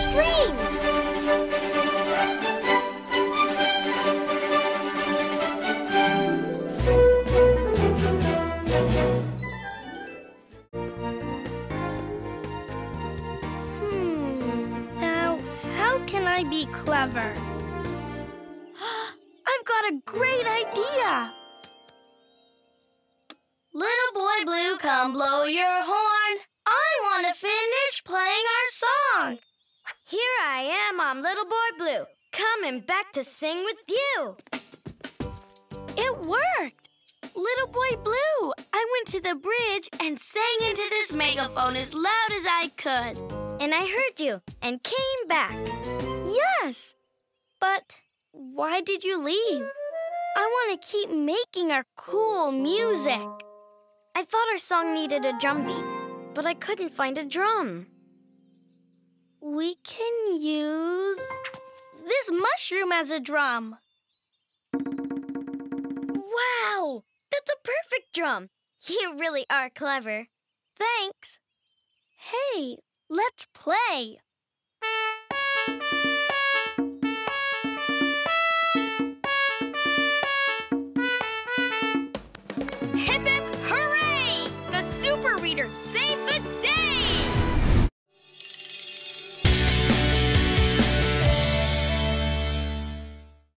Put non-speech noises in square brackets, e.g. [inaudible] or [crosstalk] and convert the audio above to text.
strings. Hmm. Now, how can I be clever? [gasps] I've got a great idea. Little Boy Blue, come blow your horn. I want to finish playing here I am, I'm Little Boy Blue, coming back to sing with you. It worked. Little boy blue, I went to the bridge and sang into this megaphone as loud as I could. And I heard you and came back. Yes. But why did you leave? I want to keep making our cool music. I thought our song needed a drum beat, but I couldn't find a drum. We can use this mushroom as a drum. Wow! That's a perfect drum. You really are clever. Thanks. Hey, let's play. Hip hip hooray! The Super Reader saved the day!